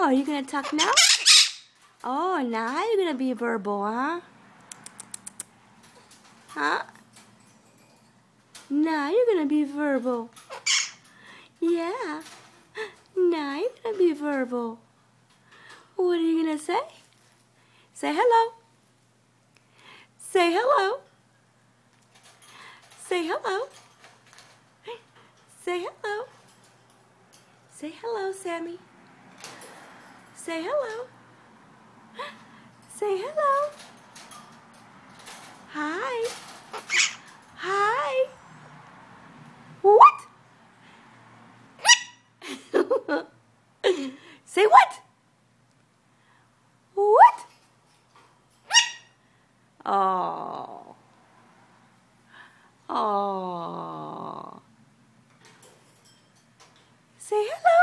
Oh, you gonna talk now? Oh, now you're gonna be verbal, huh? Huh? Now you're gonna be verbal. Yeah. Now you're gonna be verbal. What are you gonna say? Say hello. Say hello. Say hello. Say hello. Say hello, Sami. Say hello. Say hello. Hi. Hi. What? Say what? What? Oh. Oh. Say hello.